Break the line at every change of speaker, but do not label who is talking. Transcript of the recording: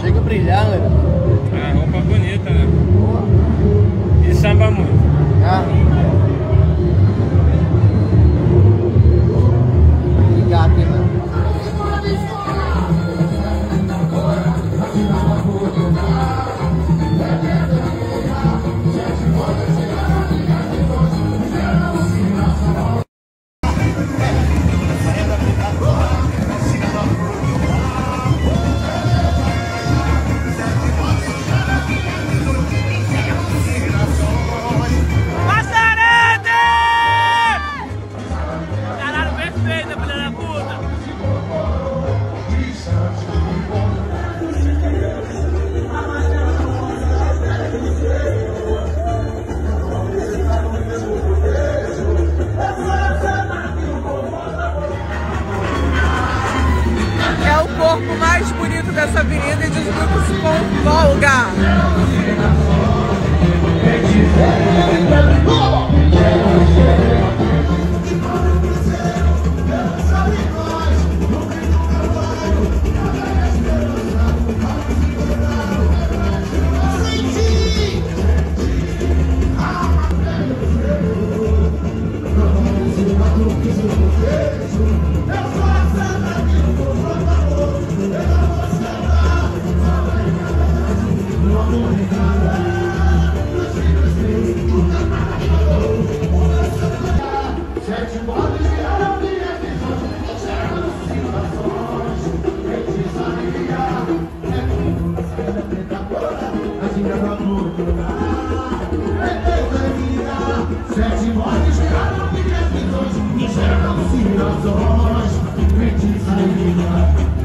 Chega a brilhar, né? O mais bonito dessa avenida e diz o grupo se confolga. Thank Sete mortes viraram milhas de dois, enxergam-se razões, bendita.